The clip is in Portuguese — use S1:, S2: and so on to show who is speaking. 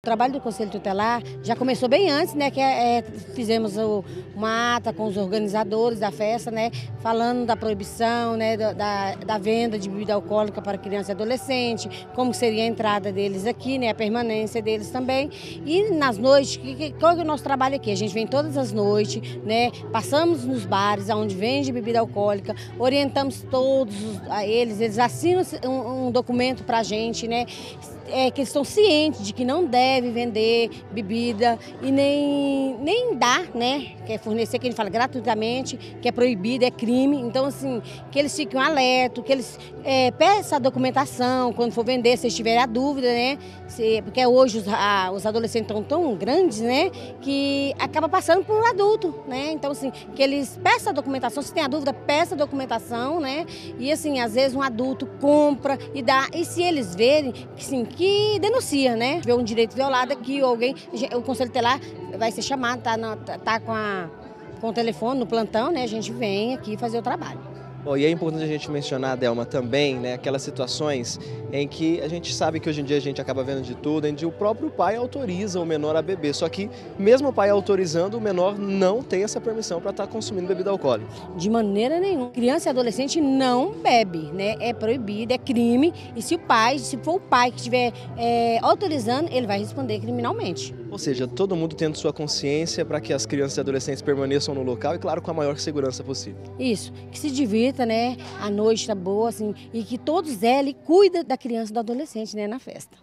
S1: O trabalho do Conselho Tutelar já começou bem antes, né? Que é, é, fizemos o, uma ata com os organizadores da festa, né? Falando da proibição, né? Da, da, venda de bebida alcoólica para criança e adolescente, como seria a entrada deles aqui, né? A permanência deles também. E nas noites, que, qual é o nosso trabalho aqui? A gente vem todas as noites, né? Passamos nos bares onde vende bebida alcoólica, orientamos todos a eles, eles assinam um, um documento para a gente, né? É, que eles estão cientes de que não deve vender bebida e nem, nem dar, né? Que é fornecer, que a gente fala gratuitamente, que é proibido, é crime. Então, assim, que eles fiquem alertos, que eles é, peçam a documentação quando for vender, se eles tiverem a dúvida, né? Se, porque hoje os, a, os adolescentes estão tão grandes, né? Que acaba passando por um adulto, né? Então, assim, que eles peçam a documentação, se tem a dúvida, peça a documentação, né? E, assim, às vezes um adulto compra e dá. E se eles verem, sim, que denuncia, né? Vê um direito violado aqui, ou alguém, o Conselho Telar vai ser chamado, tá, na, tá com, a, com o telefone no plantão, né? A gente vem aqui fazer o trabalho.
S2: Bom, e é importante a gente mencionar, Delma, também, né, aquelas situações em que a gente sabe que hoje em dia a gente acaba vendo de tudo, em que o próprio pai autoriza o menor a beber. Só que, mesmo o pai autorizando, o menor não tem essa permissão para estar tá consumindo bebida alcoólica.
S1: De maneira nenhuma. Criança e adolescente não bebe, né? É proibido, é crime. E se o pai, se for o pai que estiver é, autorizando, ele vai responder criminalmente.
S2: Ou seja, todo mundo tendo sua consciência para que as crianças e adolescentes permaneçam no local e, claro, com a maior segurança possível.
S1: Isso, que se divirta, né? A noite está boa, assim, e que todos eles cuidem da criança e do adolescente, né, na festa.